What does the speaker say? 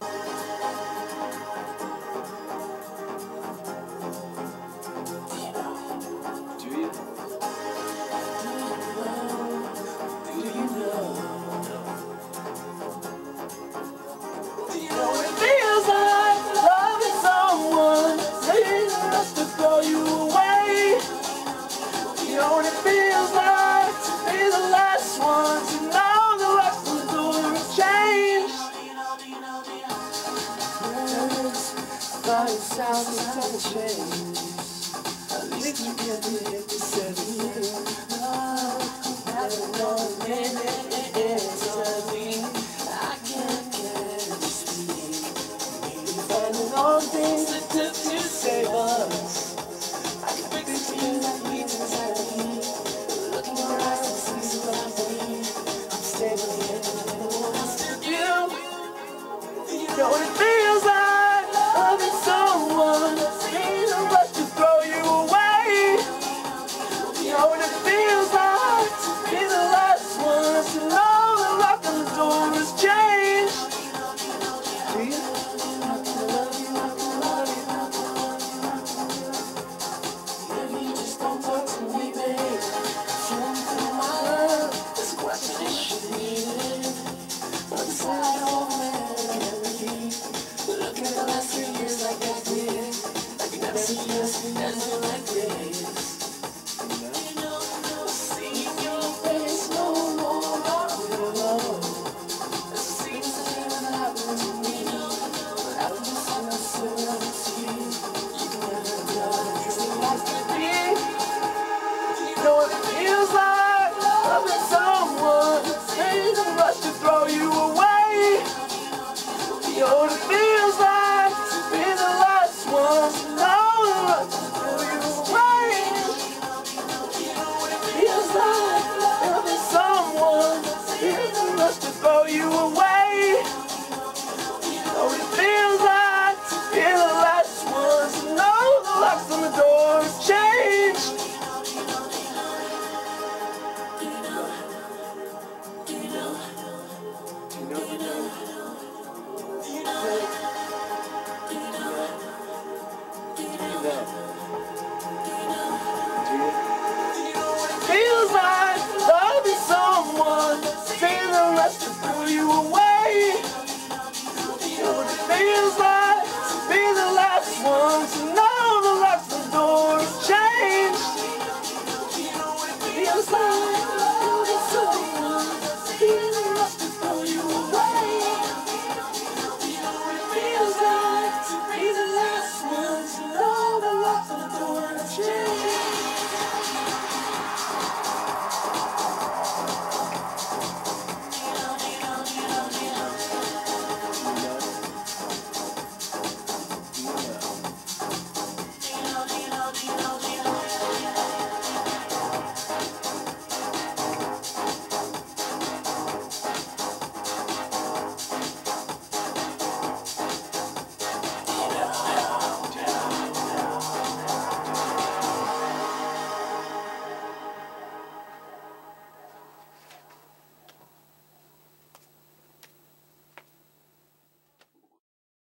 えっ? by the sound of the train. At least you get to hit seven years. I don't know when it is on me. I can't get to speak. Finding all things that took to save us. I can fix the things that we desire. Looking around and see what I need. I'm stable here. I'm still you. You know what it means wanna you, throw you away. Know what it feels like the last one the lock on the door has changed. down.